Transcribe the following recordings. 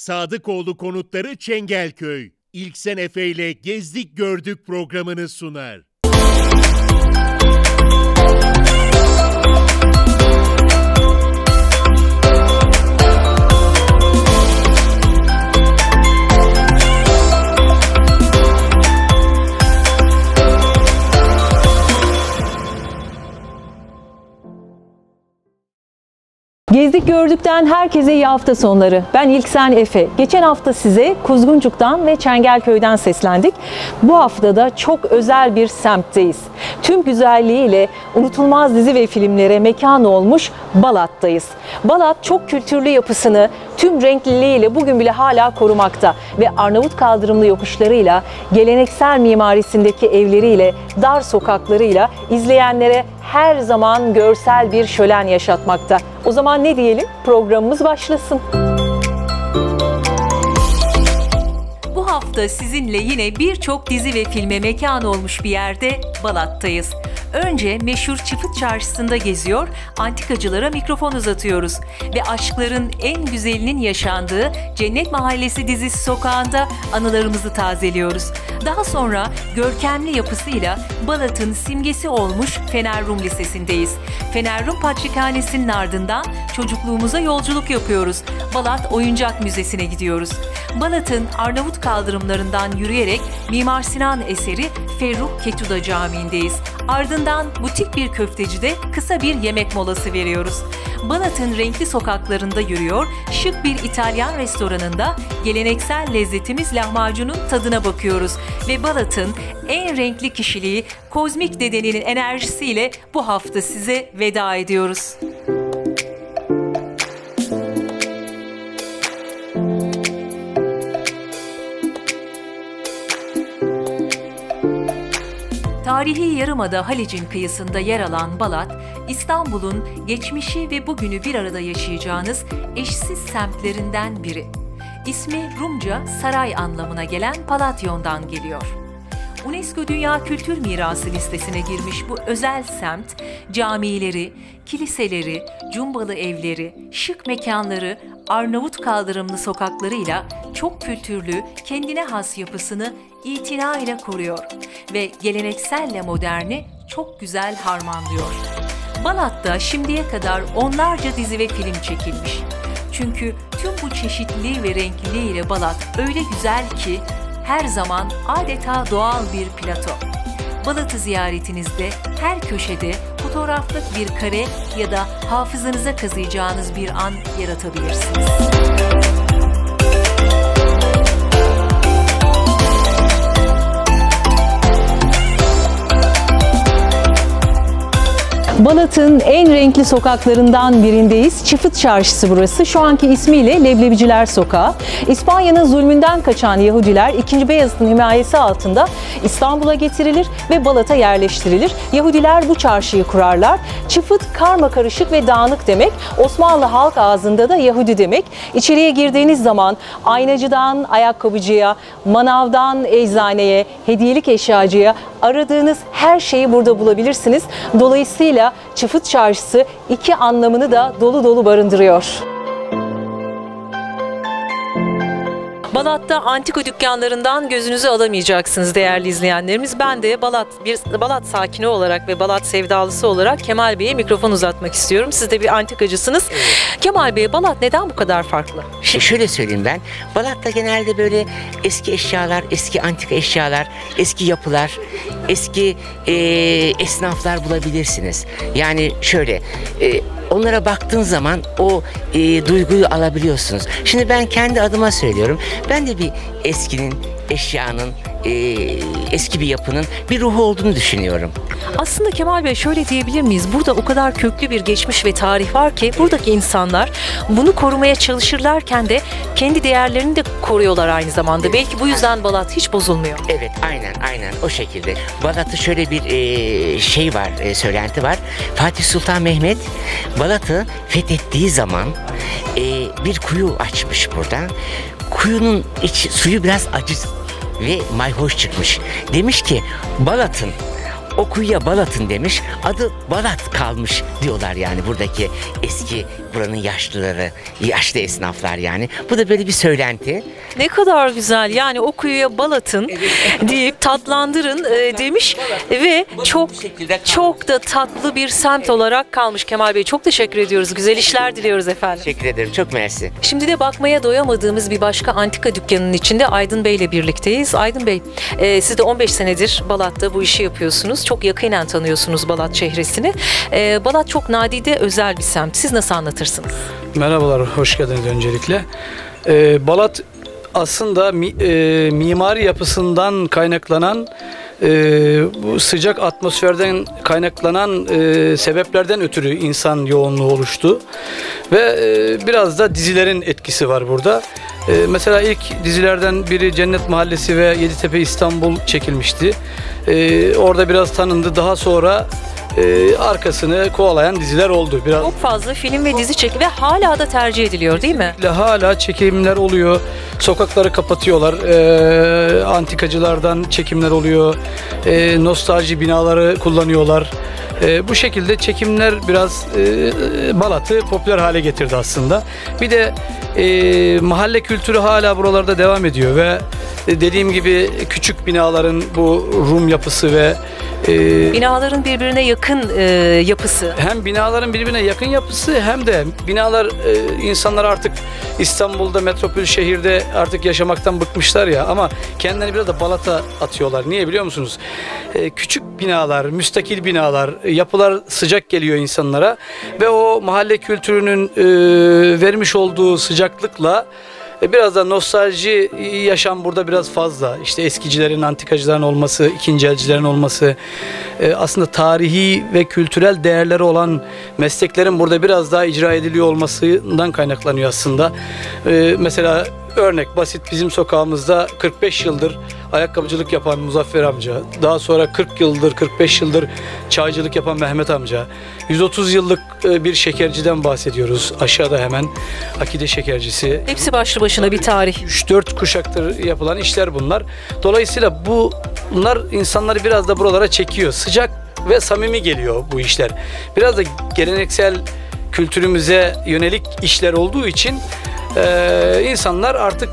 Sadıkoğlu Konutları Çengelköy. İlksen Efe ile Gezdik Gördük programını sunar. Gezdik gördükten herkese iyi hafta sonları. Ben İlksen Efe. Geçen hafta size Kuzguncuk'tan ve Çengelköy'den seslendik. Bu haftada çok özel bir semtteyiz. Tüm güzelliğiyle unutulmaz dizi ve filmlere mekan olmuş Balat'tayız. Balat çok kültürlü yapısını tüm renkliliğiyle bugün bile hala korumakta ve Arnavut kaldırımlı yokuşlarıyla, geleneksel mimarisindeki evleriyle, dar sokaklarıyla izleyenlere her zaman görsel bir şölen yaşatmakta. O zaman ne diyelim? Programımız başlasın. Bu hafta sizinle yine birçok dizi ve filme mekan olmuş bir yerde Balat'tayız. Önce meşhur Çıfıt Çarşısı'nda geziyor, antikacılara mikrofon uzatıyoruz ve aşkların en güzelinin yaşandığı Cennet Mahallesi dizisi sokağında anılarımızı tazeliyoruz. Daha sonra görkemli yapısıyla Balat'ın simgesi olmuş Fener Rum Lisesi'ndeyiz. Fener Rum Patrikhanesi'nin ardından çocukluğumuza yolculuk yapıyoruz. Balat Oyuncak Müzesi'ne gidiyoruz. Balat'ın Arnavut kaldırımlarından yürüyerek Mimar Sinan eseri Ferruh Ketuda Camii'ndeyiz. Ardından butik bir köftecide kısa bir yemek molası veriyoruz. Balat'ın renkli sokaklarında yürüyor, şık bir İtalyan restoranında geleneksel lezzetimiz lahmacunun tadına bakıyoruz ve Balat'ın en renkli kişiliği Kozmik Dedenin enerjisiyle bu hafta size veda ediyoruz. Tarihi Yarımada Halic'in kıyısında yer alan Balat, İstanbul'un geçmişi ve bugünü bir arada yaşayacağınız eşsiz semtlerinden biri. İsmi Rumca saray anlamına gelen Palatyon'dan geliyor. UNESCO Dünya Kültür Mirası listesine girmiş bu özel semt, camileri, kiliseleri, cumbalı evleri, şık mekanları, Arnavut kaldırımlı sokaklarıyla çok kültürlü, kendine has yapısını itina ile koruyor ve gelenekselle moderni çok güzel harmanlıyor. Balat'ta şimdiye kadar onlarca dizi ve film çekilmiş. Çünkü tüm bu çeşitliliği ve renkliliğiyle Balat öyle güzel ki her zaman adeta doğal bir plato. Balat'ı ziyaretinizde her köşede fotoğraflık bir kare ya da hafızanıza kazıyacağınız bir an yaratabilirsiniz. Balat'ın en renkli sokaklarından birindeyiz. Çıfıt Çarşısı burası. Şu anki ismiyle Leblebiciler Sokağı. İspanya'nın zulmünden kaçan Yahudiler 2. Beyazıt'ın himayesi altında İstanbul'a getirilir ve Balat'a yerleştirilir. Yahudiler bu çarşıyı kurarlar. Çıfıt karma karışık ve dağınık demek. Osmanlı halk ağzında da Yahudi demek. İçeriye girdiğiniz zaman aynacıdan ayakkabıcıya, manavdan eczaneye, hediyelik eşyacıya aradığınız her şeyi burada bulabilirsiniz. Dolayısıyla Çıfıt Çarşısı iki anlamını da dolu dolu barındırıyor. Balat'ta antika dükkanlarından gözünüzü alamayacaksınız değerli izleyenlerimiz. Ben de Balat bir Balat sakini olarak ve Balat sevdalısı olarak Kemal Bey'e mikrofon uzatmak istiyorum. Siz de bir antikacısınız. Kemal Bey Balat neden bu kadar farklı? Ş- şöyle söyleyeyim ben. Balat'ta genelde böyle eski eşyalar, eski antika eşyalar, eski yapılar, eski e, esnaflar bulabilirsiniz. Yani şöyle e, onlara baktığın zaman o e, duyguyu alabiliyorsunuz. Şimdi ben kendi adıma söylüyorum. Ben de bir eskinin, eşyanın, e, eski bir yapının bir ruhu olduğunu düşünüyorum. Aslında Kemal Bey şöyle diyebilir miyiz? Burada o kadar köklü bir geçmiş ve tarih var ki buradaki insanlar bunu korumaya çalışırlarken de kendi değerlerini de koruyorlar aynı zamanda. Belki bu yüzden Balat hiç bozulmuyor. Evet aynen aynen o şekilde. Balat'ta şöyle bir e, şey var, e, söylenti var. Fatih Sultan Mehmet Balat'ı fethettiği zaman e, bir kuyu açmış burada. Kuyunun iç, suyu biraz acı ve mayhoş çıkmış. Demiş ki Balat'ın o kuyuya Balat'ın demiş. Adı Balat kalmış diyorlar yani buradaki eski buranın yaşlıları, yaşlı esnaflar yani. Bu da böyle bir söylenti. Ne kadar güzel. Yani o kuyuya Balat'ın deyip tatlandırın e, demiş ve çok çok da tatlı bir semt olarak kalmış Kemal Bey. Çok teşekkür ediyoruz. Güzel işler diliyoruz efendim. Teşekkür ederim. Çok mersi. Şimdi de bakmaya doyamadığımız bir başka antika dükkanının içinde Aydın Bey ile birlikteyiz. Aydın Bey, e, siz de 15 senedir Balat'ta bu işi yapıyorsunuz. Çok yakinen tanıyorsunuz Balat şehresini. E, Balat çok nadide özel bir semt. Siz nasıl anlatırsınız? Merhabalar, hoş geldiniz öncelikle. Ee, Balat aslında mi, e, mimari yapısından kaynaklanan e, bu sıcak atmosferden kaynaklanan e, sebeplerden ötürü insan yoğunluğu oluştu ve e, biraz da dizilerin etkisi var burada. E, mesela ilk dizilerden biri Cennet Mahallesi ve Yeditepe İstanbul çekilmişti. E, orada biraz tanındı. Daha sonra e, arkasını kovalayan diziler oldu. Biraz Çok fazla film ve dizi çek ve hala da tercih ediliyor değil mi? hala çekimler oluyor. Sokakları kapatıyorlar. Ee, antikacılardan çekimler oluyor. Ee, nostalji binaları kullanıyorlar. Ee, bu şekilde çekimler biraz e, Balat'ı popüler hale getirdi aslında. Bir de e, mahalle kültürü hala buralarda devam ediyor ve e, dediğim gibi küçük binaların bu Rum yapısı ve e, Binaların birbirine yakın e, yapısı. hem binaların birbirine yakın yapısı hem de binalar e, insanlar artık İstanbul'da metropol şehirde artık yaşamaktan bıkmışlar ya ama kendilerini biraz da balata atıyorlar. Niye biliyor musunuz? E, küçük binalar, müstakil binalar, e, yapılar sıcak geliyor insanlara ve o mahalle kültürünün e, vermiş olduğu sıcaklıkla e, Biraz da nostalji yaşam burada biraz fazla. İşte eskicilerin, antikacıların olması, ikinci elcilerin olması, e, aslında tarihi ve kültürel değerleri olan mesleklerin burada biraz daha icra ediliyor olmasından kaynaklanıyor aslında. E, Mesela örnek basit bizim sokağımızda 45 yıldır ayakkabıcılık yapan Muzaffer amca, daha sonra 40 yıldır, 45 yıldır çaycılık yapan Mehmet amca, 130 yıllık e, bir şekerciden bahsediyoruz aşağıda hemen Akide şekercisi. Hepsi başlı başına bir tarih. 3-4 kuşaktır yapılan işler bunlar. Dolayısıyla bu bunlar insanları biraz da buralara çekiyor. Sıcak ve samimi geliyor bu işler. Biraz da geleneksel kültürümüze yönelik işler olduğu için e, insanlar artık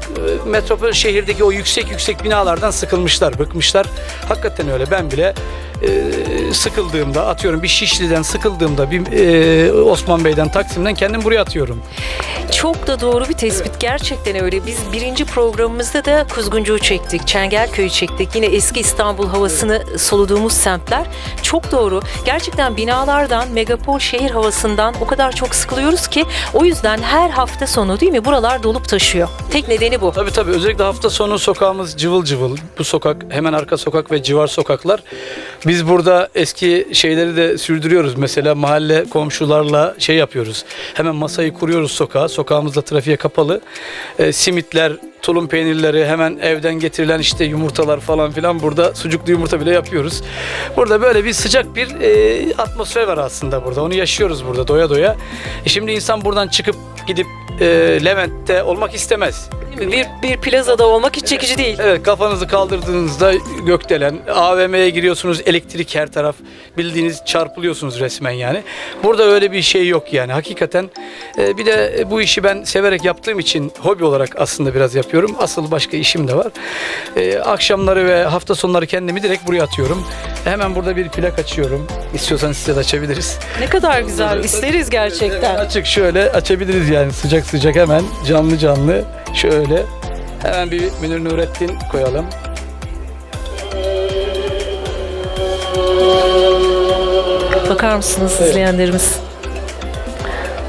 e, metropol şehirdeki o yüksek yüksek binalardan sıkılmışlar, bıkmışlar. Hakikaten öyle. Ben bile e, sıkıldığımda atıyorum bir Şişli'den sıkıldığımda bir e, Osman Bey'den Taksim'den kendim buraya atıyorum. Çok da doğru bir tespit. Gerçekten öyle. Biz birinci programımızda da Kuzguncu'yu çektik. Çengelköy'ü çektik. Yine eski İstanbul havasını soluduğumuz semtler. Çok doğru. Gerçekten binalardan, megapol şehir havasından o kadar çok sıkılıyoruz ki o yüzden her hafta sonu değil mi buralar dolup taşıyor. Tek nedeni bu. Tabii tabii özellikle hafta sonu sokağımız cıvıl cıvıl. Bu sokak hemen arka sokak ve civar sokaklar. Biz burada eski şeyleri de sürdürüyoruz. Mesela mahalle komşularla şey yapıyoruz. Hemen masayı kuruyoruz sokağa. Sokağımızda trafiğe kapalı. E, simitler, tulum peynirleri hemen evden getirilen işte yumurtalar falan filan burada sucuklu yumurta bile yapıyoruz. Burada böyle bir sıcak bir e, atmosfer var aslında burada. Onu yaşıyoruz burada doya doya. E, şimdi insan buradan çıkıp gidip e, Levent'te olmak istemez. Bir, bir plazada olmak hiç çekici değil. Evet kafanızı kaldırdığınızda gökdelen, AVM'ye giriyorsunuz elektrik her taraf bildiğiniz çarpılıyorsunuz resmen yani. Burada öyle bir şey yok yani hakikaten. e, bir de bu işi ben severek yaptığım için hobi olarak aslında biraz yapıyorum. Asıl başka işim de var. E, akşamları ve hafta sonları kendimi direkt buraya atıyorum. Hemen burada bir plak açıyorum. İstiyorsanız size de açabiliriz. Ne kadar güzel. İsteriz gerçekten. Açık şöyle açabiliriz yani sıcak sıcak hemen canlı canlı şöyle. Hemen bir Münir Nurettin koyalım. Bakar mısınız izleyenlerimiz?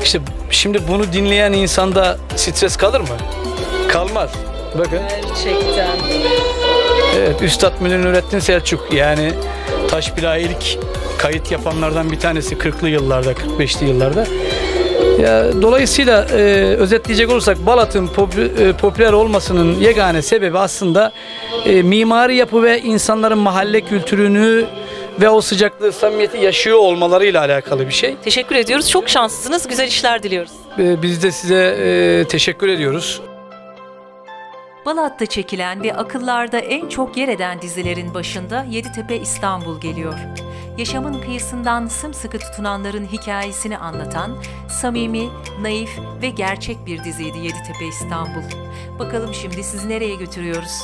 İşte şimdi bunu dinleyen insanda stres kalır mı? Kalmaz. Bakın. Gerçekten. Evet, Üstad Münir Nurettin Selçuk yani taş plağa ilk kayıt yapanlardan bir tanesi 40'lı yıllarda, 45'li yıllarda. Ya, dolayısıyla e, özetleyecek olursak Balat'ın popü- e, popüler olmasının yegane sebebi aslında e, mimari yapı ve insanların mahalle kültürünü ve o sıcaklığı, samimiyeti yaşıyor olmalarıyla alakalı bir şey. Teşekkür ediyoruz. Çok şanslısınız. Güzel işler diliyoruz. E, biz de size e, teşekkür ediyoruz. Balat'ta çekilen ve akıllarda en çok yer eden dizilerin başında Yeditepe İstanbul geliyor. Yaşamın kıyısından sımsıkı tutunanların hikayesini anlatan samimi, naif ve gerçek bir diziydi Yeditepe İstanbul. Bakalım şimdi sizi nereye götürüyoruz?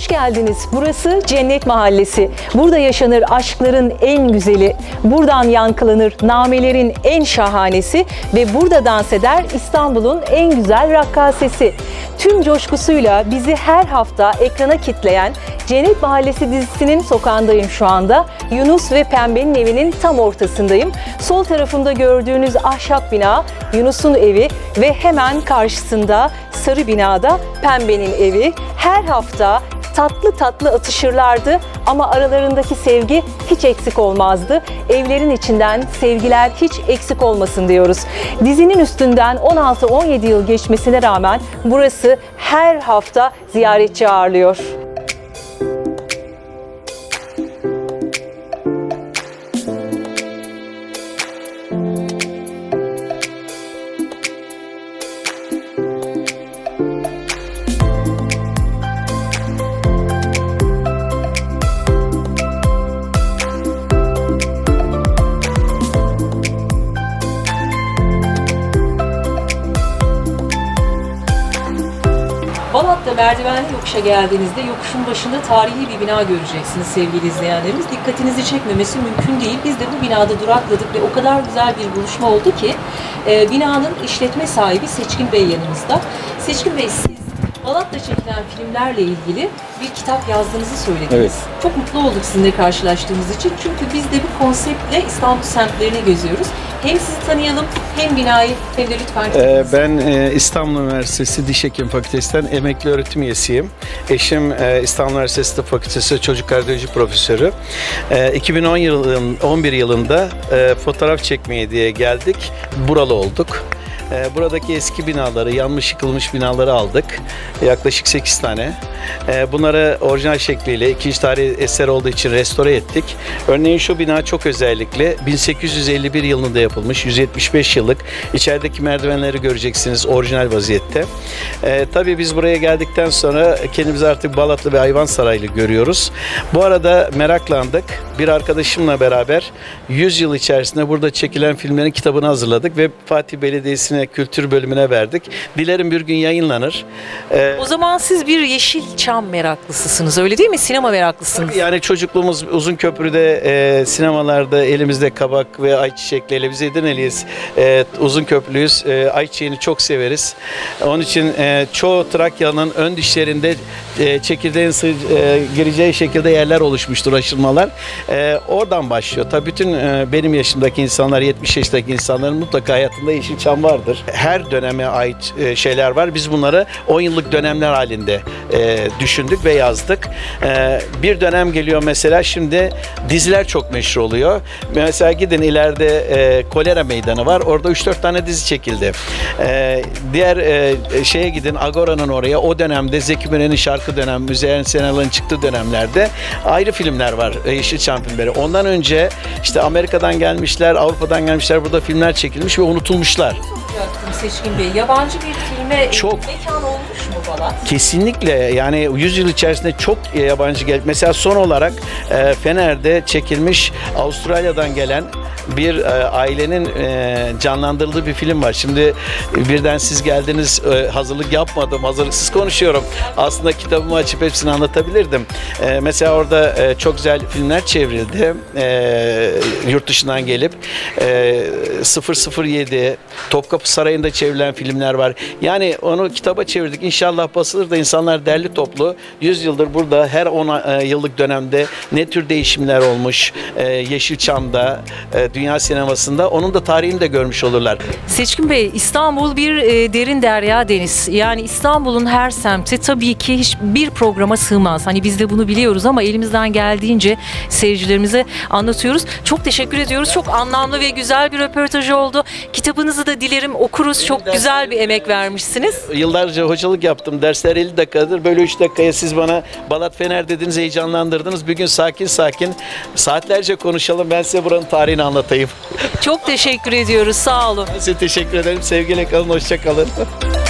Hoş geldiniz. Burası Cennet Mahallesi. Burada yaşanır aşkların en güzeli. Buradan yankılanır namelerin en şahanesi ve burada dans eder İstanbul'un en güzel rakkasesi. Tüm coşkusuyla bizi her hafta ekrana kitleyen Cennet Mahallesi dizisinin sokağındayım şu anda. Yunus ve Pembe'nin evinin tam ortasındayım. Sol tarafımda gördüğünüz ahşap bina Yunus'un evi ve hemen karşısında sarı binada Pembe'nin evi. Her hafta tatlı tatlı atışırlardı ama aralarındaki sevgi hiç eksik olmazdı. Evlerin içinden sevgiler hiç eksik olmasın diyoruz. Dizinin üstünden 16-17 yıl geçmesine rağmen burası her hafta ziyaretçi ağırlıyor. Geldiğinizde yokuşun başında tarihi bir bina göreceksiniz sevgili izleyenlerimiz. Dikkatinizi çekmemesi mümkün değil. Biz de bu binada durakladık ve o kadar güzel bir buluşma oldu ki e, binanın işletme sahibi Seçkin Bey yanımızda. Seçkin Bey siz Balat'ta çekilen filmlerle ilgili bir kitap yazdığınızı söylediniz. Evet. Çok mutlu olduk sizinle karşılaştığımız için. Çünkü biz de bu konseptle İstanbul semtlerini geziyoruz. Hem sizi tanıyalım hem binayı hem de lütfen Ee. Ben e, İstanbul Üniversitesi Diş Hekim Fakültesinden emekli öğretim üyesiyim. Eşim e, İstanbul Üniversitesi Tıp Fakültesi Çocuk Kardiyoloji Profesörü. E, 2010 yılın 11 yılında e, fotoğraf çekmeye diye geldik. Buralı olduk. E, Buradaki eski binaları, yanmış yıkılmış binaları aldık. Yaklaşık 8 tane. E, Bunları orijinal şekliyle ikinci tarih eser olduğu için restore ettik. Örneğin şu bina çok özellikle 1851 yılında yapılmış. 175 yıllık. İçerideki merdivenleri göreceksiniz orijinal vaziyette. E, tabii biz buraya geldikten sonra kendimizi artık Balatlı ve Hayvansaraylı görüyoruz. Bu arada meraklandık. Bir arkadaşımla beraber 100 yıl içerisinde burada çekilen filmlerin kitabını hazırladık ve Fatih Belediyesi'ne kültür bölümüne verdik. Dilerim bir gün yayınlanır. E, O zaman siz bir Yeşilçam meraklısısınız öyle değil mi? Sinema meraklısınız. Yani çocukluğumuz uzun köprüde e, sinemalarda elimizde kabak ve ayçiçekleriyle biz Edirne'liyiz. E, uzun köprülüyüz. E, ayçiçeğini çok severiz. Onun için e, çoğu Trakya'nın ön dişlerinde e, çekirdeğin sı- e, gireceği şekilde yerler oluşmuştur aşırmalar. E, oradan başlıyor. Tabii bütün e, benim yaşımdaki insanlar, 70 yaşındaki insanların mutlaka hayatında Yeşilçam vardır. Her döneme ait e, şeyler var. Biz bunları 10 yıllık dönemler halinde e, düşündük ve yazdık. E, bir dönem geliyor mesela şimdi diziler çok meşhur oluyor. Mesela gidin ileride e, Kolera Meydanı var. Orada 3-4 tane dizi çekildi. E, diğer e, şeye gidin Agora'nın oraya. O dönemde Zeki Müren'in şarkı dönem, Müzeyyen Senal'ın çıktığı dönemlerde ayrı filmler var. E, Yeşilçam filmleri. Ondan önce işte Amerika'dan gelmişler, Avrupa'dan gelmişler. Burada filmler çekilmiş ve unutulmuşlar. Seçkin Bey. Yabancı bir filme Çok. mekan olmuş mu Balat? Kesinlikle yani 100 yıl içerisinde çok yabancı gel. Mesela son olarak e, Fener'de çekilmiş Avustralya'dan gelen bir e, ailenin e, canlandırıldığı bir film var. Şimdi birden siz geldiniz e, hazırlık yapmadım. Hazırlıksız konuşuyorum. Aslında kitabımı açıp hepsini anlatabilirdim. E, mesela orada e, çok güzel filmler çevrildi. E, yurt dışından gelip e, 007 Topkapı Sarayı'nda çevrilen filmler var. Yani onu kitaba çevirdik. İnşallah basılır da insanlar derli toplu 100 yıldır burada her 10 yıllık dönemde ne tür değişimler olmuş e, Yeşilçam'da, e, dünya sinemasında onun da tarihini de görmüş olurlar. Seçkin Bey, İstanbul bir e, derin derya deniz. Yani İstanbul'un her semti tabii ki hiçbir programa sığmaz. Hani biz de bunu biliyoruz ama elimizden geldiğince seyircilerimize anlatıyoruz. Çok teşekkür ediyoruz. Çok anlamlı ve güzel bir röportaj oldu. Kitabınızı da dilerim okuruz. Çok güzel bir emek vermişsiniz. Yıllarca hocalık yaptım. Dersler 50 dakikadır. Böyle 3 dakikaya siz bana Balat Fener dediniz, heyecanlandırdınız. Bir gün sakin sakin saatlerce konuşalım. Ben size buranın tarihini anlatayım. Anlatayım. Çok teşekkür ediyoruz. Sağ olun. Size teşekkür ederim. Sevgiyle kalın, hoşça kalın.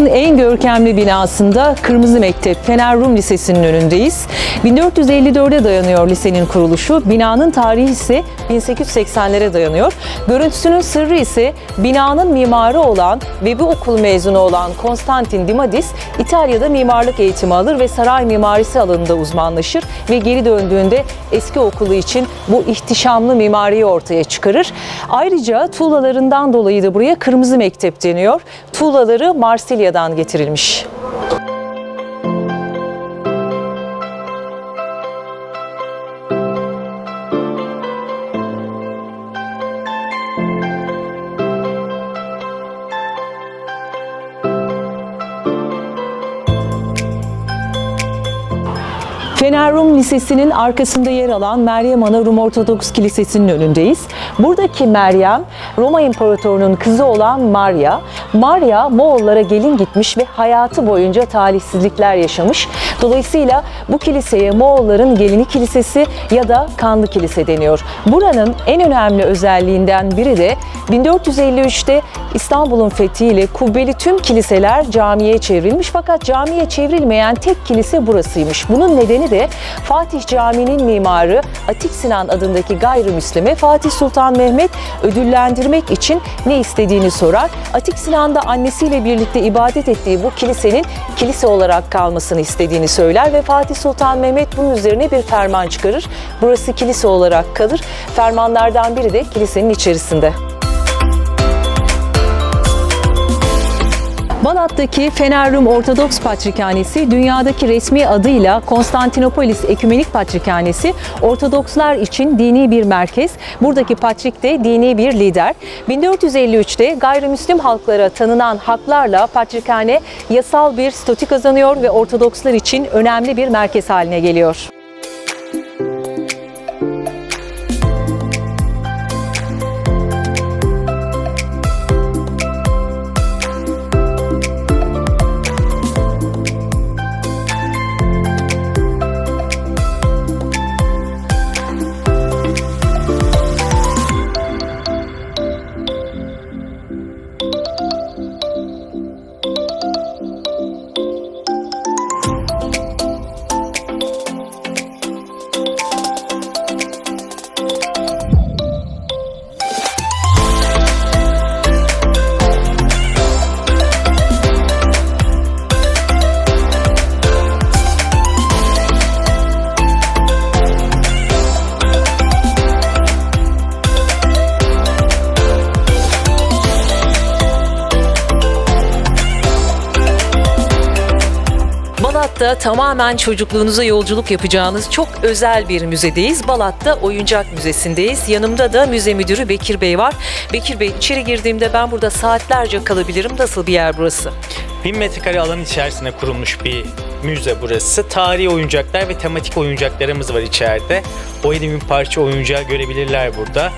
Balat'ın en görkemli binasında Kırmızı Mektep Fener Rum Lisesi'nin önündeyiz. 1454'e dayanıyor lisenin kuruluşu. Binanın tarihi ise 1880'lere dayanıyor. Görüntüsünün sırrı ise binanın mimarı olan ve bu okul mezunu olan Konstantin Dimadis İtalya'da mimarlık eğitimi alır ve saray mimarisi alanında uzmanlaşır ve geri döndüğünde eski okulu için bu ihtişamlı mimariyi ortaya çıkarır. Ayrıca tuğlalarından dolayı da buraya Kırmızı Mektep deniyor. Tuğlaları Marsilya'dan getirilmiş. Fener Rum Lisesi'nin arkasında yer alan Meryem Ana Rum Ortodoks Kilisesi'nin önündeyiz. Buradaki Meryem, Roma İmparatorunun kızı olan Maria. Maria Moğollara gelin gitmiş ve hayatı boyunca talihsizlikler yaşamış. Dolayısıyla bu kiliseye Moğolların gelini kilisesi ya da kanlı kilise deniyor. Buranın en önemli özelliğinden biri de 1453'te İstanbul'un fethiyle kubbeli tüm kiliseler camiye çevrilmiş fakat camiye çevrilmeyen tek kilise burasıymış. Bunun nedeni de Fatih Camii'nin mimarı Atik Sinan adındaki gayrimüslime Fatih Sultan Mehmet ödüllendirmek için ne istediğini sorar. Atik Sinan da annesiyle birlikte ibadet ettiği bu kilisenin kilise olarak kalmasını istediğini söyler ve Fatih Sultan Mehmet bunun üzerine bir ferman çıkarır. Burası kilise olarak kalır. Fermanlardan biri de kilisenin içerisinde. Balat'taki Fener Ortodoks Patrikhanesi dünyadaki resmi adıyla Konstantinopolis Ekümenik Patrikhanesi Ortodokslar için dini bir merkez. Buradaki patrik de dini bir lider. 1453'te gayrimüslim halklara tanınan haklarla patrikhane yasal bir statü kazanıyor ve Ortodokslar için önemli bir merkez haline geliyor. Tamamen çocukluğunuza yolculuk yapacağınız çok özel bir müzedeyiz. Balat'ta Oyuncak Müzesi'ndeyiz. Yanımda da müze müdürü Bekir Bey var. Bekir Bey içeri girdiğimde ben burada saatlerce kalabilirim. Nasıl bir yer burası? 1000 metrekare alan içerisinde kurulmuş bir müze burası. Tarihi oyuncaklar ve tematik oyuncaklarımız var içeride. 17 bin parça oyuncağı görebilirler burada.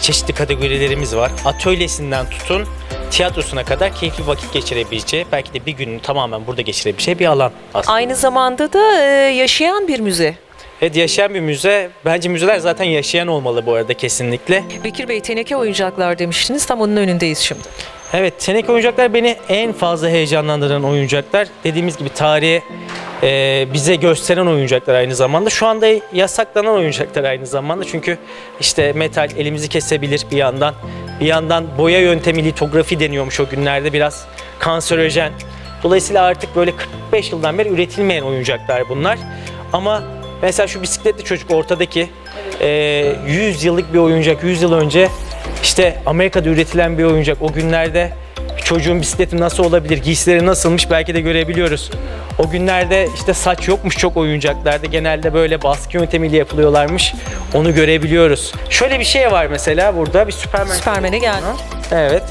Çeşitli kategorilerimiz var. Atölyesinden tutun tiyatrosuna kadar keyifli vakit geçirebileceği, belki de bir gününü tamamen burada geçirebileceği bir alan aslında. Aynı zamanda da e, yaşayan bir müze. Evet yaşayan bir müze. Bence müzeler zaten yaşayan olmalı bu arada kesinlikle. Bekir Bey teneke oyuncaklar demiştiniz. Tam onun önündeyiz şimdi. Evet, teneke oyuncaklar beni en fazla heyecanlandıran oyuncaklar. Dediğimiz gibi tarihe e, bize gösteren oyuncaklar aynı zamanda. Şu anda yasaklanan oyuncaklar aynı zamanda. Çünkü işte metal elimizi kesebilir bir yandan. Bir yandan boya yöntemi litografi deniyormuş o günlerde biraz kanserojen. Dolayısıyla artık böyle 45 yıldan beri üretilmeyen oyuncaklar bunlar. Ama mesela şu bisikletli çocuk ortadaki e, 100 yıllık bir oyuncak. 100 yıl önce işte Amerika'da üretilen bir oyuncak. O günlerde çocuğun bisikleti nasıl olabilir, giysileri nasılmış belki de görebiliyoruz. O günlerde işte saç yokmuş çok oyuncaklarda. Genelde böyle baskı yöntemiyle yapılıyorlarmış. Onu görebiliyoruz. Şöyle bir şey var mesela burada bir Superman. Süpermen'e geldik. Evet.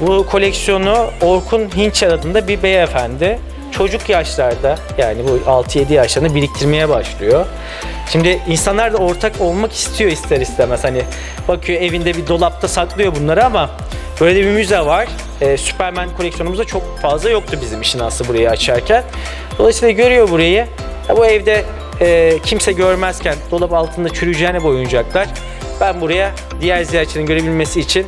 Bu koleksiyonu Orkun Hinçer adında bir beyefendi çocuk yaşlarda yani bu 6-7 yaşlarında biriktirmeye başlıyor. Şimdi insanlar da ortak olmak istiyor ister istemez. Hani bakıyor evinde bir dolapta saklıyor bunları ama böyle bir müze var. Ee, Superman koleksiyonumuzda çok fazla yoktu bizim işin aslı burayı açarken. Dolayısıyla görüyor burayı. Ya bu evde e, kimse görmezken dolap altında çürüyeceğine bu oyuncaklar. Ben buraya diğer ziyaretçinin görebilmesi için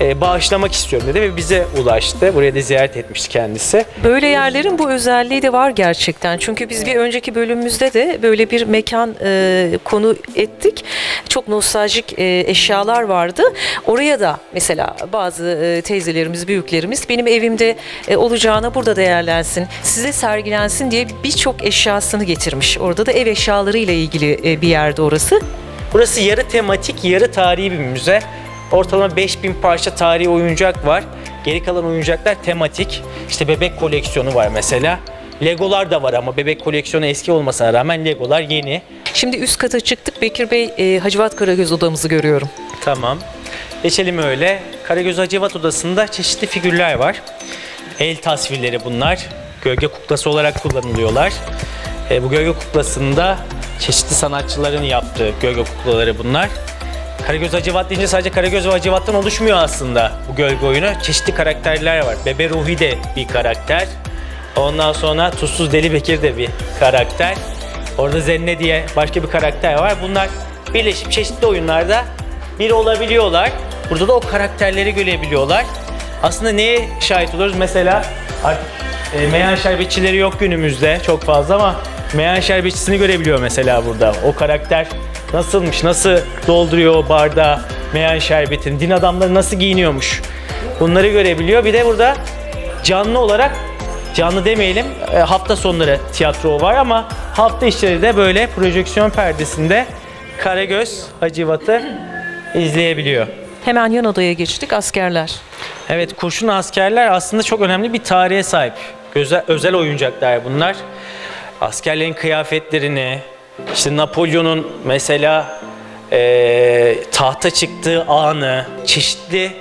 e, bağışlamak istiyorum dedi ve bize ulaştı. Buraya da ziyaret etmişti kendisi. Böyle yerlerin bu özelliği de var gerçekten. Çünkü biz bir önceki bölümümüzde de böyle bir mekan e, konu ettik. Çok nostaljik e, eşyalar vardı. Oraya da mesela bazı e, teyzelerimiz, büyüklerimiz benim evimde e, olacağına burada değerlensin, size sergilensin diye birçok eşyasını getirmiş. Orada da ev eşyaları ile ilgili e, bir yerde orası. Burası yarı tematik, yarı tarihi bir müze. Ortalama 5000 parça tarihi oyuncak var. Geri kalan oyuncaklar tematik. İşte bebek koleksiyonu var mesela. Legolar da var ama bebek koleksiyonu eski olmasına rağmen Legolar yeni. Şimdi üst kata çıktık. Bekir Bey, e, Hacivat Karagöz odamızı görüyorum. Tamam. Geçelim öyle. Karagöz Hacivat Odası'nda çeşitli figürler var. El tasvirleri bunlar. Gölge kuklası olarak kullanılıyorlar. E, bu gölge kuklasında çeşitli sanatçıların yaptığı gölge kuklaları bunlar. Karagöz Hacivat deyince sadece Karagöz ve Hacivat'tan oluşmuyor aslında bu gölge oyunu. Çeşitli karakterler var. Bebe Ruhi de bir karakter. Ondan sonra Tuzsuz Deli Bekir de bir karakter. Orada Zenne diye başka bir karakter var. Bunlar birleşip çeşitli oyunlarda bir olabiliyorlar. Burada da o karakterleri görebiliyorlar. Aslında neye şahit oluyoruz? Mesela e, meyan şerbetçileri yok günümüzde çok fazla ama meyan şerbetçisini görebiliyor mesela burada. O karakter nasılmış, nasıl dolduruyor bardağı meyan şerbetini, din adamları nasıl giyiniyormuş bunları görebiliyor. Bir de burada canlı olarak canlı demeyelim e, hafta sonları tiyatro var ama hafta içleri de böyle projeksiyon perdesinde Karagöz Hacivat'ı izleyebiliyor. Hemen yan odaya geçtik. Askerler. Evet kurşun askerler aslında çok önemli bir tarihe sahip. Özel, özel oyuncaklar bunlar. Askerlerin kıyafetlerini, işte Napolyon'un mesela eee, tahta çıktığı anı, çeşitli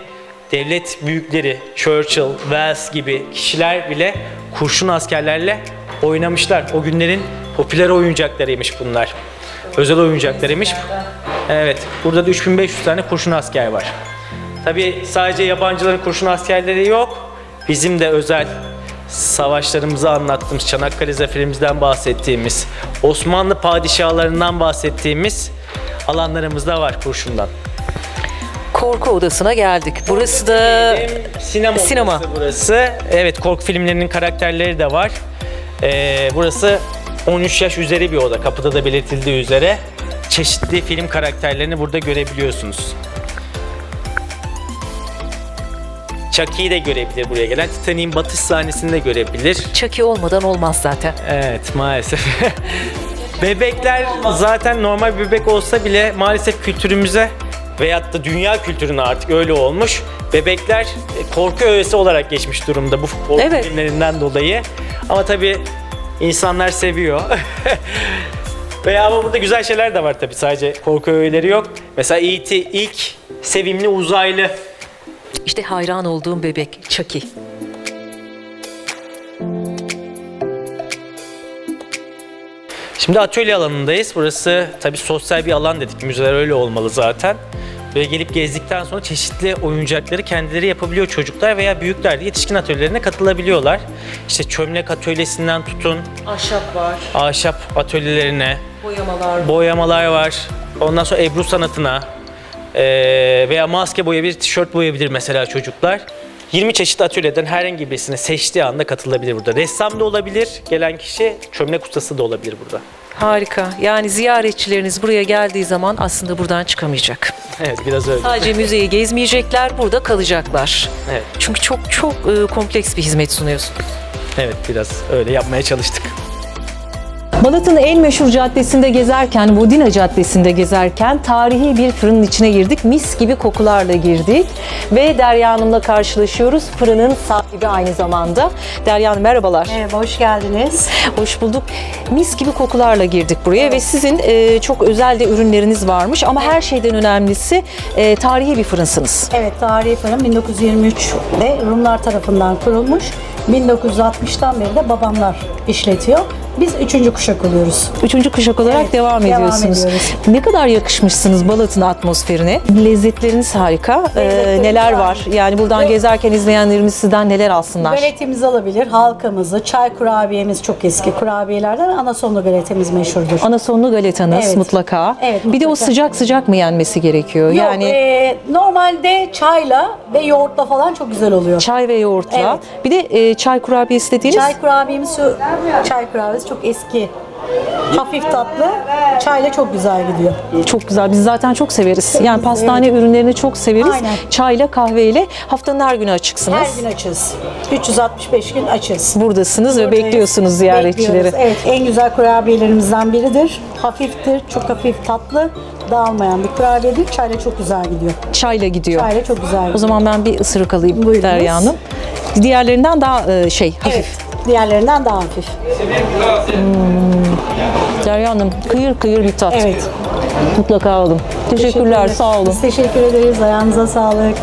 devlet büyükleri, Churchill, Wells gibi kişiler bile kurşun askerlerle oynamışlar. O günlerin popüler oyuncaklarıymış bunlar. Özel oyuncaklarıymış. Evet, burada da 3500 tane kurşun asker var. Tabii sadece yabancıların kurşun askerleri yok. Bizim de özel savaşlarımızı anlattığımız, Çanakkale zaferimizden bahsettiğimiz, Osmanlı padişahlarından bahsettiğimiz alanlarımız da var kurşundan. Korku odasına geldik. Burası da Sinema, Sinema. burası. Evet korku filmlerinin karakterleri de var. Ee, burası 13 yaş üzeri bir oda. Kapıda da belirtildiği üzere. Çeşitli film karakterlerini burada görebiliyorsunuz. Chucky'yi de görebilir buraya gelen. Titanic'in batış sahnesini de görebilir. Chucky olmadan olmaz zaten. Evet maalesef. Bebekler zaten normal bir bebek olsa bile maalesef kültürümüze veyahut da dünya kültürüne artık öyle olmuş. Bebekler e, korku öğesi olarak geçmiş durumda bu korku Evet. filmlerinden dolayı. Ama tabii insanlar seviyor. Veya ama burada güzel şeyler de var tabii sadece korku öğeleri yok. Mesela E.T. ilk sevimli uzaylı İşte hayran olduğum bebek Chucky. Şimdi atölye alanındayız. Burası tabii sosyal bir alan dedik. Müzeler öyle olmalı zaten. Ve gelip gezdikten sonra çeşitli oyuncakları kendileri yapabiliyor çocuklar veya büyükler de yetişkin atölyelerine katılabiliyorlar. İşte çömlek atölyesinden tutun, Ahşap var, ahşap atölyelerine, boyamalar boyamalar var. Ondan sonra ebru sanatına eee, veya maske boyayabilir, tişört boyayabilir mesela çocuklar. 20 çeşit atölyeden herhangi birisine seçtiği anda katılabilir burada. Ressam da olabilir, gelen kişi çömlek ustası da olabilir burada. Harika. Yani ziyaretçileriniz buraya geldiği zaman aslında buradan çıkamayacak. Evet biraz öyle. Sadece müzeyi gezmeyecekler, burada kalacaklar. Evet. Çünkü çok çok e, kompleks bir hizmet sunuyorsun. Evet biraz öyle yapmaya çalıştık. Balat'ın en meşhur caddesinde gezerken, Vodina Caddesi'nde gezerken tarihi bir fırının içine girdik. Mis gibi kokularla girdik ve Derya Hanım'la karşılaşıyoruz. Fırının sahibi aynı zamanda. Derya Hanım merhabalar. Merhaba, hoş geldiniz. Hoş bulduk. Mis gibi kokularla girdik buraya ve sizin e, çok özel de ürünleriniz varmış ama her şeyden önemlisi e, tarihi bir fırınsınız. Evet, tarihi fırın 1923'de Rumlar tarafından kurulmuş. 1960'tan beri de babamlar işletiyor. Biz üçüncü kuşak oluyoruz. Üçüncü kuşak olarak Evet, devam, devam ediyorsunuz. ediyoruz. Ne kadar yakışmışsınız Balat'ın atmosferine. Lezzetleriniz harika. Ee, neler var? Yani buradan Ve- gezerken izleyenlerimiz sizden neler alsınlar? Galetimizi alabilir, halkamızı, çay kurabiyemiz çok eski kurabiyelerden. Anasonlu galetemiz meşhurdur. Anasonlu galetanız Evet. mutlaka. Evet, Bir de o mutlaka. sıcak sıcak mı yenmesi gerekiyor? Yok, yani e, normalde çayla ve yoğurtla falan çok güzel oluyor. çay ve yoğurtla. Evet. Bir de e, çay kurabiyesi dediğiniz Çay kurabiyemiz çay kurabiyesi çok eski. Hafif tatlı, çayla çok güzel gidiyor. çok güzel. Biz zaten çok severiz. yani güzel, pastane ürünlerini çok severiz. Aynen. Çayla kahveyle haftanın her günü açıksınız. Her gün açız. 365 gün açız. Buradasınız ve Buradayız. bekliyorsunuz ziyaretçileri. Bekliyoruz. Evet, en güzel kurabiyelerimizden biridir. Hafiftir, çok hafif tatlı, dağılmayan bir kurabiyedir. Çayla çok güzel gidiyor. Çayla gidiyor. Çayla çok güzel gidiyor. O zaman ben bir ısırık alayım Buyurunuz. Derya Hanım. Diğerlerinden daha e, şey hafif. Evet, diğerlerinden daha hafif. Derya Hanım kıyır kıyır bir tat. Evet. Mutlaka aldım. Teşekkürler ederim. sağ olun. Biz teşekkür ederiz. Ayağınıza sağlık.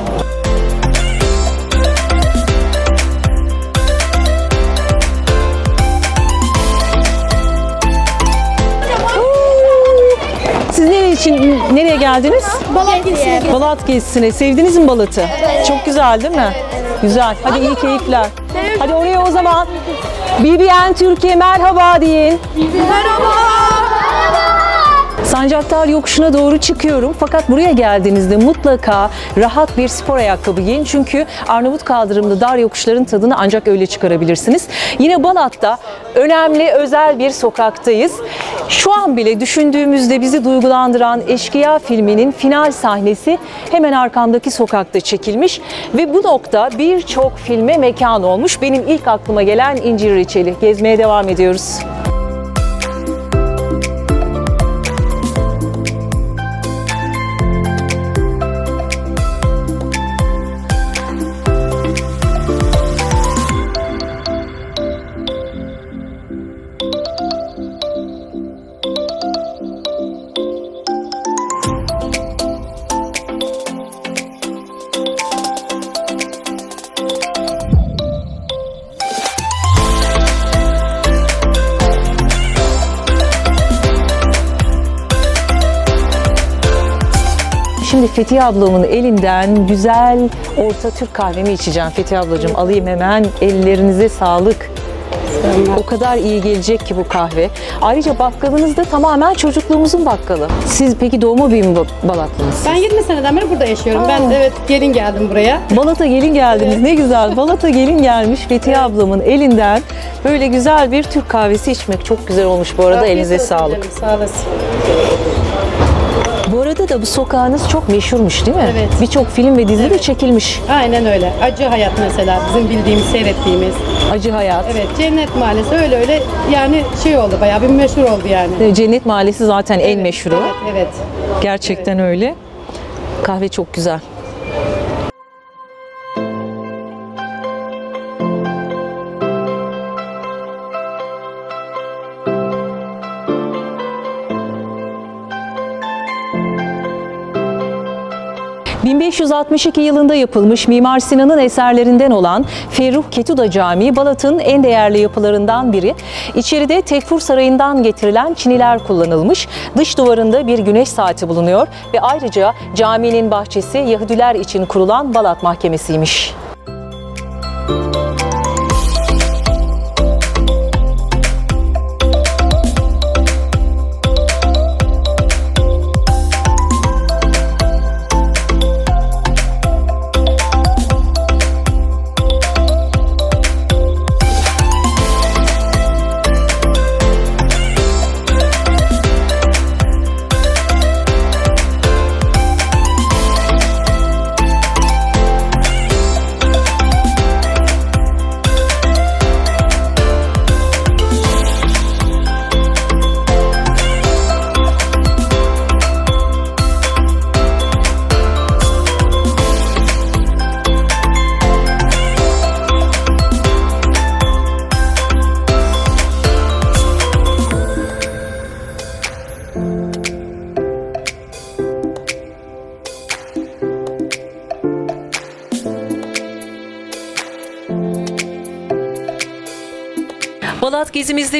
Siz nereye için nereye geldiniz? Balat gezisine Balat gezisine. Sevdiniz mi Balat'ı? Çok güzel değil mi? Güzel. Hadi iyi keyifler. Hadi oraya o zaman BBN Türkiye merhaba deyin. Merhaba. Sancaktar yokuşuna doğru çıkıyorum. Fakat buraya geldiğinizde mutlaka rahat bir spor ayakkabı giyin. Çünkü Arnavut kaldırımlı dar yokuşların tadını ancak öyle çıkarabilirsiniz. Yine Balat'ta önemli özel bir sokaktayız. Şu an bile düşündüğümüzde bizi duygulandıran Eşkıya filminin final sahnesi hemen arkamdaki sokakta çekilmiş. Ve bu nokta birçok filme mekan olmuş. Benim ilk aklıma gelen İncir Reçeli. Gezmeye devam ediyoruz. Şimdi Fethiye ablamın elinden güzel orta Türk kahvemi içeceğim. Fethiye ablacığım alayım hemen. Ellerinize sağlık. O kadar iyi gelecek ki bu kahve. Ayrıca bakkalınız da tamamen çocukluğumuzun bakkalı. Siz peki doğma büyümü Ba- Balatlınız? Ben 20 seneden beri burada yaşıyorum. Ben de evet gelin geldim buraya. Balata gelin geldiniz. Ne güzel. Balata gelin gelmiş. Fethiye ablamın elinden böyle güzel bir Türk kahvesi içmek çok güzel olmuş bu arada. Afiyet Elinize olsun sağlık. canım, Sağ olasın. Bu arada da bu sokağınız çok meşhurmuş değil mi? Evet. Birçok film ve dizi de çekilmiş. Aynen öyle. Acı hayat mesela bizim bildiğimiz, seyrettiğimiz. Acı Hayat. Evet Cennet Mahallesi öyle öyle yani şey oldu bayağı bir meşhur oldu yani. Cennet Mahallesi zaten en meşhuru. Evet, evet. Gerçekten öyle. Kahve çok güzel. ...1562 yılında yapılmış Mimar Sinan'ın eserlerinden olan Ferruh Ketuda Camii... ...Balat'ın en değerli yapılarından biri. İçeride Tekfur Sarayı'ndan getirilen çiniler kullanılmış. Dış duvarında bir güneş saati bulunuyor... ...ve ayrıca caminin bahçesi Yahudiler için kurulan Balat Mahkemesi'ymiş.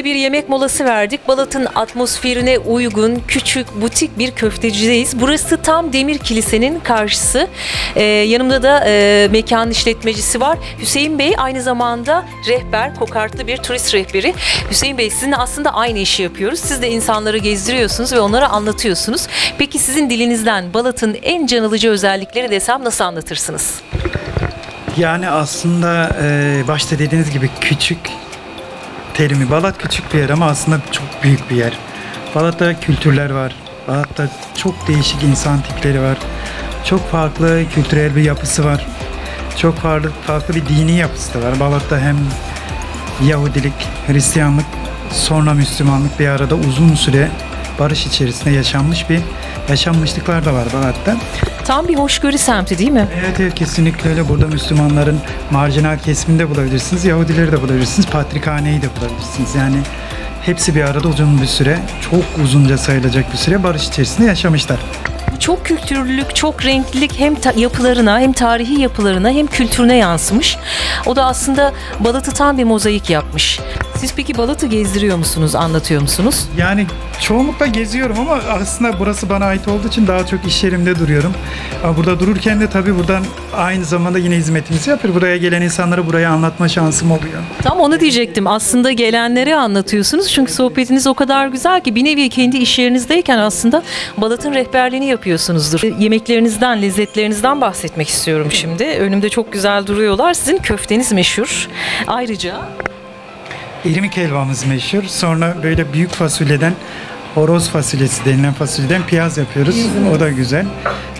Bir yemek molası verdik. Balat'ın atmosferine uygun küçük butik bir köftecideyiz. Burası tam Demir Kilise'nin karşısı. Ee, yanımda da e, mekan işletmecisi var. Hüseyin Bey aynı zamanda rehber, kokartlı bir turist rehberi. Hüseyin Bey sizinle aslında aynı işi yapıyoruz. Siz de insanları gezdiriyorsunuz ve onlara anlatıyorsunuz. Peki sizin dilinizden Balat'ın en can alıcı özellikleri desem nasıl anlatırsınız? Yani aslında e, başta dediğiniz gibi küçük terimi. Balat küçük bir yer ama aslında çok büyük bir yer. Balat'ta kültürler var. Balat'ta çok değişik insan tipleri var. Çok farklı kültürel bir yapısı var. Çok farklı, farklı bir dini yapısı da var. Balat'ta hem Yahudilik, Hristiyanlık, sonra Müslümanlık bir arada uzun süre barış içerisinde yaşanmış bir yaşanmışlıklar da var Balat'ta. Tam bir hoşgörü semti değil mi? Evet evet kesinlikle öyle. Burada Müslümanların marjinal kesiminde bulabilirsiniz. Yahudileri de bulabilirsiniz. Patrikhaneyi de bulabilirsiniz. Yani hepsi bir arada uzun bir süre, çok uzunca sayılacak bir süre barış içerisinde yaşamışlar. Çok kültürlülük, çok renklilik hem yapılarına hem tarihi yapılarına hem kültürüne yansımış. O da aslında Balat'ı tam bir mozaik yapmış. Siz peki Balat'ı gezdiriyor musunuz, anlatıyor musunuz? Yani çoğunlukla geziyorum ama aslında burası bana ait olduğu için daha çok iş yerimde duruyorum. Ama burada dururken de tabii buradan aynı zamanda yine hizmetimizi yapıyor. Buraya gelen insanlara burayı anlatma şansım oluyor. Tam onu diyecektim. Aslında gelenlere anlatıyorsunuz. Çünkü sohbetiniz o kadar güzel ki bir nevi kendi iş yerinizdeyken aslında Balat'ın rehberliğini yapıyorsunuzdur. Yemeklerinizden, lezzetlerinizden bahsetmek istiyorum şimdi. Önümde çok güzel duruyorlar. Sizin köfteniz meşhur. Ayrıca İrmik helvamız meşhur. Sonra böyle büyük fasulyeden horoz fasulyesi denilen fasulyeden piyaz yapıyoruz. O da güzel.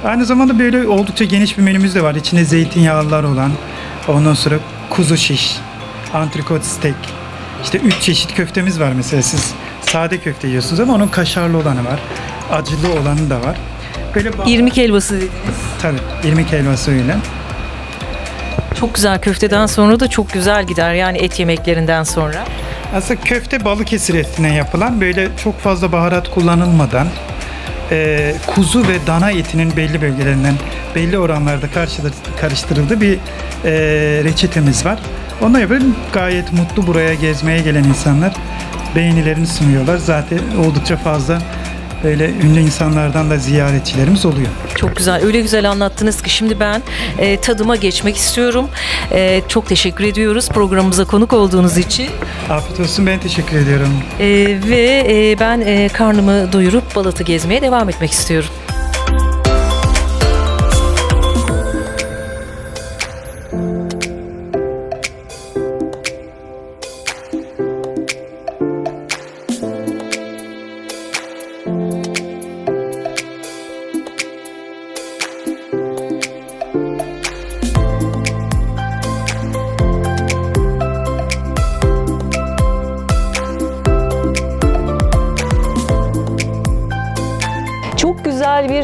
Aynı zamanda böyle oldukça geniş bir menümüz de var. İçinde zeytinyağlılar olan, ondan sonra kuzu şiş, antrikot steak. İşte üç çeşit köftemiz var mesela siz sade köfte yiyorsunuz ama onun kaşarlı olanı var. Acılı olanı da var. Böyle irmik helvası dediniz. tabii irmik helvası öyle. Çok güzel köfteden sonra da çok güzel gider. Yani et yemeklerinden sonra. Aslında köfte Balıkesir etinden yapılan böyle çok fazla baharat kullanılmadan e, kuzu ve dana etinin belli bölgelerinden belli oranlarda karıştırıldığı bir e, reçetemiz var. Onunla yapıp gayet mutlu buraya gezmeye gelen insanlar beğenilerini sunuyorlar. Zaten oldukça fazla böyle ünlü insanlardan da ziyaretçilerimiz oluyor. Çok güzel. Öyle güzel anlattınız ki şimdi ben e, tadıma geçmek istiyorum. E, çok teşekkür ediyoruz programımıza konuk olduğunuz için. Afiyet olsun ben teşekkür ediyorum. E, ve e, ben e, karnımı doyurup Balat'ı gezmeye devam etmek istiyorum.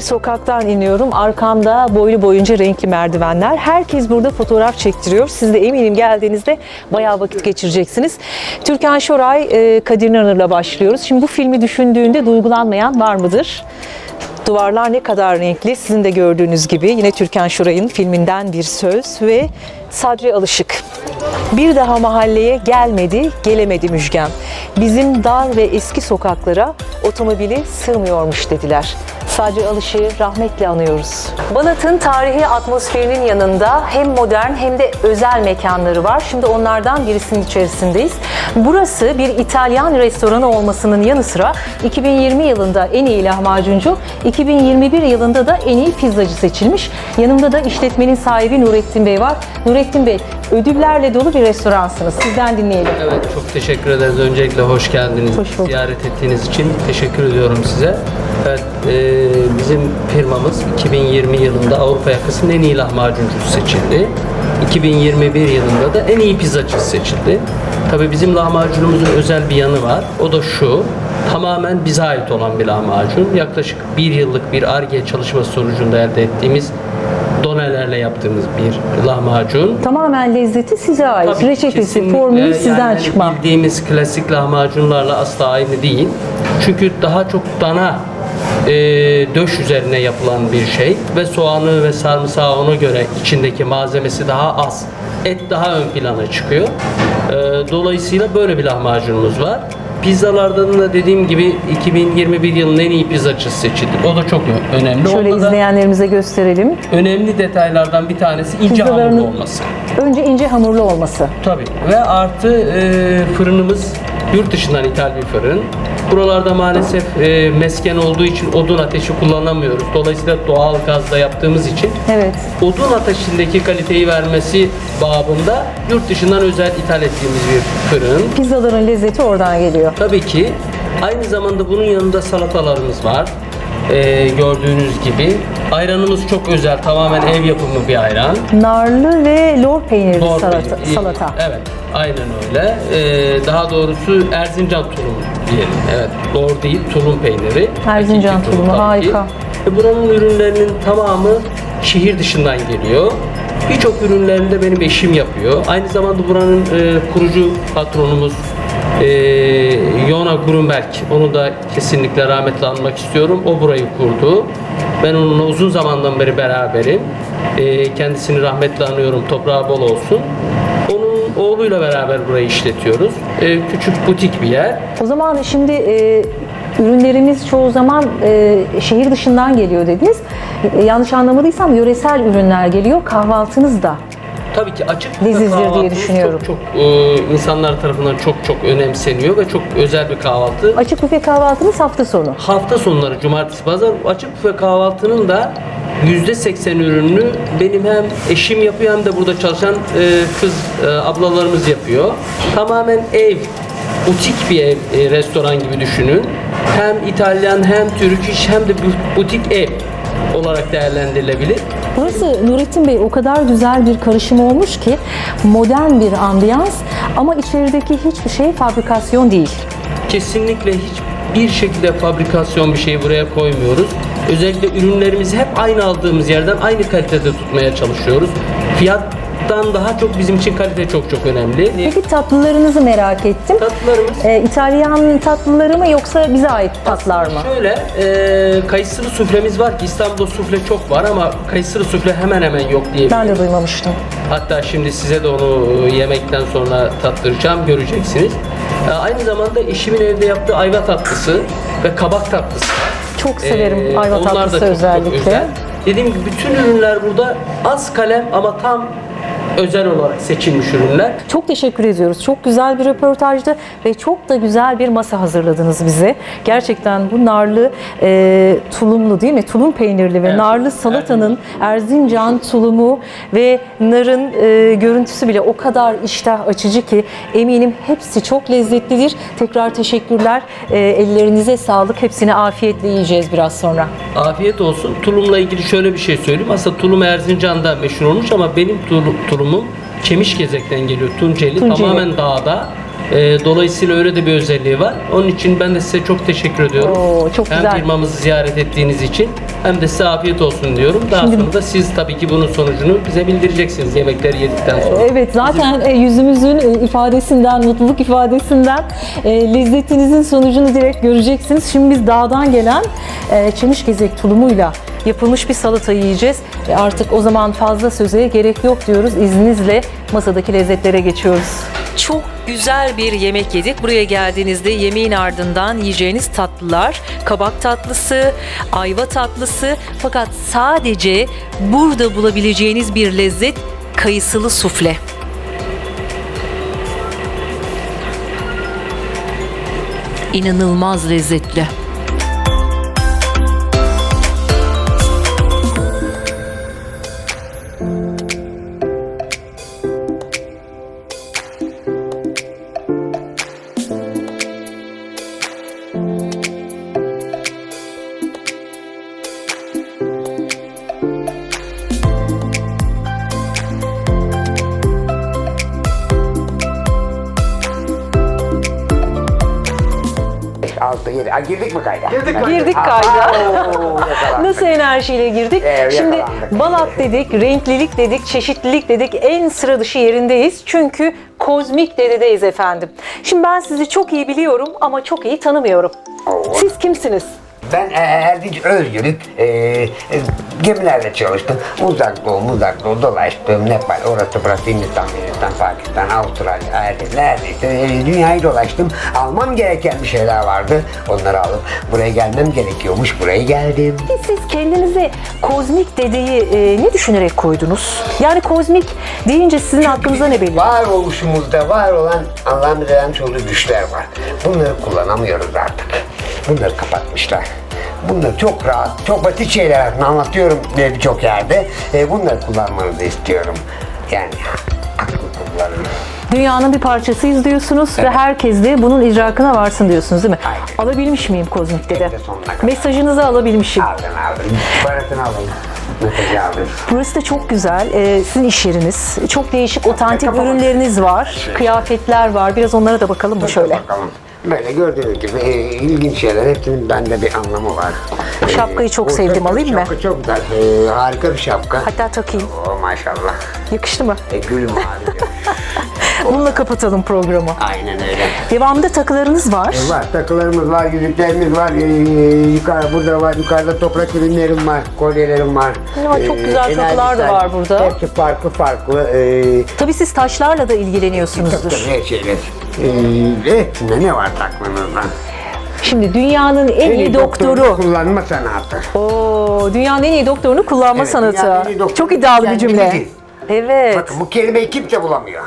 Sokaktan iniyorum. Arkamda boylu boyunca renkli merdivenler. Herkes burada fotoğraf çektiriyor. Siz de eminim geldiğinizde bayağı vakit geçireceksiniz. Türkan Şoray, e, Kadir İnanır'la başlıyoruz. Şimdi bu filmi düşündüğünde duygulanmayan var mıdır? Duvarlar ne kadar renkli. Sizin de gördüğünüz gibi yine Türkan Şoray'ın filminden bir söz ve Sadri Alışık. Bir daha mahalleye gelmedi, gelemedi Müjgan. Bizim dar ve eski sokaklara otomobili sığmıyormuş dediler. Sadri Alışık'ı rahmetle anıyoruz. Balat'ın tarihi atmosferinin yanında hem modern hem de özel mekanları var. Şimdi onlardan birisinin içerisindeyiz. Burası bir İtalyan restoranı olmasının yanı sıra 2020 yılında en iyi lahmacuncu, 2021 yılında da en iyi pizzacı seçilmiş. Yanımda da işletmenin sahibi Nurettin Bey var. Nurettin Bey, ödüllerle dolu bir restoransınız. Sizden dinleyelim. Evet çok teşekkür ederiz. Öncelikle hoş geldiniz. Hoş bulduk. Ziyaret ettiğiniz için teşekkür ediyorum size. Evet e, bizim firmamız 2020 yılında Avrupa yakasının en iyi lahmacuncusu seçildi. 2021 yılında da en iyi pizzacısı seçildi. Tabii bizim lahmacunumuzun özel bir yanı var. O da şu. Tamamen bize ait olan bir lahmacun. Yaklaşık bir yıllık bir ARGE çalışması sonucunda elde ettiğimiz donelerle yaptığımız bir lahmacun. Tamamen lezzeti size ait. Tabii, Reçetesi, formülü Yani sizden hani çıkma. Bildiğimiz klasik lahmacunlarla asla aynı değil. Çünkü daha çok dana e, döş üzerine yapılan bir şey ve soğanı ve sarımsağı ona göre içindeki malzemesi daha az et daha ön plana çıkıyor. Ee, dolayısıyla böyle bir lahmacunumuz var. Pizzalardan da dediğim gibi 2021 yılının en iyi pizzacısı seçildi. O da çok önemli. Şöyle Onda da izleyenlerimize gösterelim. önemli detaylardan bir tanesi ince Pizzalarını- hamurlu olması. Önce ince hamurlu olması. Tabii. Ve artı e, fırınımız yurt dışından ithal bir fırın. Buralarda maalesef e, mesken olduğu için odun ateşi kullanamıyoruz. Dolayısıyla doğal gazla yaptığımız için Evet. odun ateşindeki kaliteyi vermesi babında yurt dışından özel ithal ettiğimiz bir fırın. Pizzaların lezzeti oradan geliyor. Tabii ki aynı zamanda bunun yanında salatalarımız var. E, gördüğünüz gibi. Ayranımız çok özel, tamamen ev yapımı bir ayran. Narlı ve lor peynirli Lor salata. peyniri. salata. Evet, aynen öyle. Ee, daha doğrusu Erzincan tulumu diyelim. Evet, lor değil, tulum peyniri. Erzincan Hakiki tulumu, tabii ki. harika. Ve buranın ürünlerinin tamamı şehir dışından geliyor. Birçok ürünlerini de benim eşim yapıyor. Aynı zamanda buranın e, kurucu patronumuz e, Yona Grunberg. Onu da kesinlikle rahmetle anmak istiyorum. O burayı kurdu. Ben onunla uzun zamandan beri beraberim. E, kendisini rahmetle anıyorum. Toprağı bol olsun. Onun oğluyla beraber burayı işletiyoruz. E, küçük butik bir yer. O zaman şimdi e, ürünlerimiz çoğu zaman e, şehir dışından geliyor dediniz. E, yanlış anlamadıysam yöresel ürünler geliyor. Kahvaltınız da. Tabii ki açık Lezizdir diye kahvaltımız düşünüyorum. Çok çok e, insanlar tarafından çok çok önemseniyor ve çok özel bir kahvaltı. Açık büfe kahvaltınız hafta sonu. Hafta sonları cumartesi pazar açık büfe kahvaltının da %80 ürününü benim hem eşim yapıyor hem de burada çalışan e, kız e, ablalarımız yapıyor. Tamamen ev, butik bir ev, e, restoran gibi düşünün. Hem İtalyan hem Türk iş hem de bu- butik ev olarak değerlendirilebilir. Burası Nurettin Bey o kadar güzel bir karışım olmuş ki modern bir ambiyans ama içerideki hiçbir şey fabrikasyon değil. Kesinlikle hiçbir şekilde fabrikasyon bir şey buraya koymuyoruz. Özellikle ürünlerimizi hep aynı aldığımız yerden aynı kalitede tutmaya çalışıyoruz. Fiyattan daha çok bizim için kalite çok çok önemli. Peki tatlılarınızı merak ettim. Tatlılarımız Ee, İtalyan tatlıları mı yoksa bize ait tatlar mı? Şöyle, e, kayısılı suflemiz var ki İstanbul'da sufle çok var ama kayısılı sufle hemen hemen yok diye. Ben de duymamıştım. Hatta şimdi size de onu e, yemekten sonra tattıracağım, göreceksiniz. E, aynı zamanda eşimin evde yaptığı ayva tatlısı ve kabak tatlısı var. Çok severim ayva Ee, onlar da tatlısı çok, çok özellikle. özel. Dediğim gibi bütün ürünler burada az kalem ama tam özel olarak seçilmiş ürünler. Çok teşekkür ediyoruz. Çok güzel bir röportajdı ve çok da güzel bir masa hazırladınız bize. Gerçekten bu narlı, e, tulumlu değil mi? Tulum peynirli ve Evet. narlı salatanın Erzincan tulumu ve narın e, görüntüsü bile o kadar iştah açıcı ki eminim hepsi çok lezzetlidir. Tekrar teşekkürler. E, ellerinize sağlık. Hepsini afiyetle yiyeceğiz biraz sonra. Afiyet olsun. Tulumla ilgili şöyle bir şey söyleyeyim. Aslında tulum Erzincan'da meşhur olmuş ama benim tulum, tulumum Çemişgezek'ten geliyor. Tunceli. Tunceli. Tamamen dağda. Ee, dolayısıyla öyle de bir özelliği var. Onun için ben de size çok teşekkür ediyorum. Oo, çok hem güzel. firmamızı ziyaret ettiğiniz için hem de size afiyet olsun diyorum. Daha Şimdi- sonra da siz tabii ki bunun sonucunu bize bildireceksiniz yemekleri yedikten sonra. Evet zaten e, yüzümüzün e, ifadesinden, mutluluk ifadesinden e, lezzetinizin sonucunu direkt göreceksiniz. Şimdi biz dağdan gelen e, çemişgezek tulumuyla yapılmış bir salata yiyeceğiz. E, artık o zaman fazla söze gerek yok diyoruz. İzninizle masadaki lezzetlere geçiyoruz. Çok güzel bir yemek yedik. Buraya geldiğinizde yemeğin ardından yiyeceğiniz tatlılar, kabak tatlısı, ayva tatlısı fakat sadece burada bulabileceğiniz bir lezzet kayısılı sufle. İnanılmaz lezzetli. Ha, girdik mi kayda? Girdik kayda. Nasıl enerjiyle girdik? Evet, Şimdi yakalandık. balat dedik, renklilik dedik, çeşitlilik dedik. En sıra dışı yerindeyiz. Çünkü kozmik dededeyiz efendim. Şimdi ben sizi çok iyi biliyorum ama çok iyi tanımıyorum. Siz kimsiniz? Ben e, Erdinç Özgürük. E, e, gemilerde çalıştım. Uzak doğu, uzak doğu dolaştım. Nepal, orası burası Hindistan, Hindistan, Pakistan, Avustralya, Erdi, neredeyse e, dünyayı dolaştım. Almam gereken bir şeyler vardı. Onları alıp buraya gelmem gerekiyormuş. Buraya geldim. Siz kendinize kozmik dedeyi e, ne düşünerek koydunuz? Yani kozmik deyince sizin aklınıza ne belirli? Varoluşumuzda var olan Allah'ın vermiş olduğu güçler var. Bunları kullanamıyoruz artık. Bunları kapatmışlar. Bunları çok rahat, çok basit şeyler anlatıyorum birçok yerde. E, bunları kullanmanızı istiyorum. Yani aklı kullanın. Dünyanın bir parçasıyız diyorsunuz ve Evet. herkes de bunun idrakına varsın diyorsunuz değil mi? Alabilmiş miyim kozmik dede? Mesajınızı alabilmişim. Parasını alın. Mesajı aldın. Burası da çok güzel. Ee, sizin iş yeriniz. Çok değişik otantik ürünleriniz var. Kıyafetler var. Biraz onlara da bakalım mı şöyle? Bakalım. Böyle gördüğünüz gibi e, ilginç şeyler. Hepsinin bende bir anlamı var. Şapkayı çok bu sevdim. Alayım mı? Şapka çok güzel. E, harika bir şapka. Hatta takayım. Oh, maşallah. Yakıştı mı? E, gül mavi. Bununla kapatalım programı. Aynen öyle. Devamında takılarınız var. E, var takılarımız var, yüzüklerimiz var. E, yukarı burada var, yukarıda toprak ürünlerim var, kolyelerim var. Ya, çok E, güzel takılar da var burada. Hepsi farklı farklı. E, Tabii siz taşlarla da ilgileniyorsunuzdur. tabii her şeyler. E, hepsinde ne var takmanızda? Şimdi dünyanın en iyi doktoru. Kullanma sanatı. Oo, dünyanın en iyi doktorunu kullanma Evet, en sanatı. iyi doktoru Çok iddialı bir yani cümle. bilgi. Evet. Bakın bu kelimeyi kimse bulamıyor.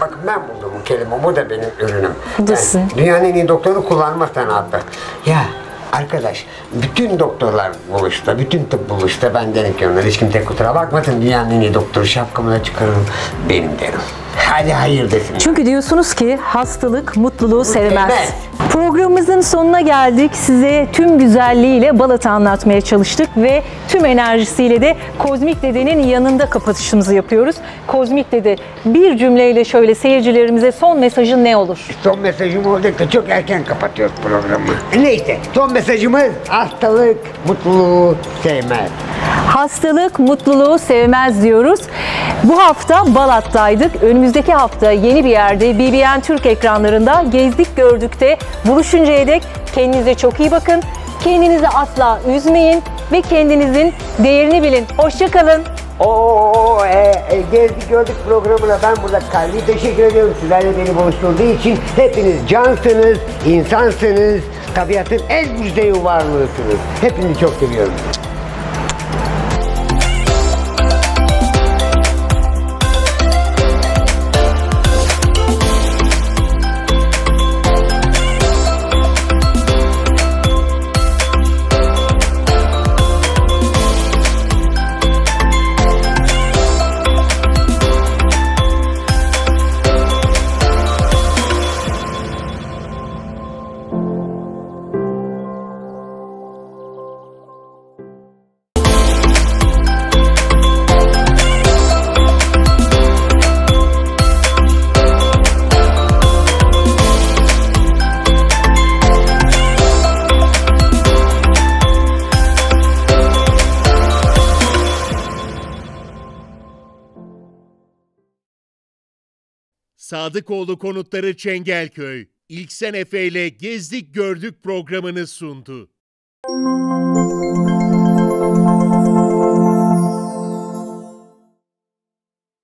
Bakın ben buldum bu kelime. Bu da benim ürünüm. Buradasın. Yani dünyanın en iyi doktoru kullanma sanatı. Ya arkadaş bütün doktorlar buluşta, bütün tıp buluşta ben derim ki onlara hiç kimse kusura bakmasın dünyanın en iyi doktoru şapkamı da çıkarırım benim derim. Hadi hayır desin. Çünkü diyorsunuz ki hastalık mutluluğu sevmez. sevmez. Programımızın sonuna geldik. Size tüm güzelliğiyle Balat'ı anlatmaya çalıştık ve tüm enerjisiyle de Kozmik Dede'nin yanında kapatışımızı yapıyoruz. Kozmik Dede bir cümleyle şöyle seyircilerimize son mesajın ne olur? Son mesajım olacak da çok erken kapatıyoruz programı. Neyse son mesajımız hastalık mutluluğu sevmez. Hastalık mutluluğu sevmez diyoruz. Bu hafta Balat'taydık. Önümüzdeki hafta yeni bir yerde BBN Türk ekranlarında gezdik gördükte buluşuncaya dek kendinize çok iyi bakın. Kendinizi asla üzmeyin ve kendinizin değerini bilin. Hoşçakalın. Oo, e, e, gezdik gördük programına ben burada kalbi teşekkür ediyorum sizlerle beni buluşturduğu için. Hepiniz cansınız, insansınız, tabiatın en müjdeyi varlığısınız. Hepinizi çok seviyorum. Sadıkoğlu Konutları Çengelköy, İlksen Efe ile Gezdik Gördük programını sundu.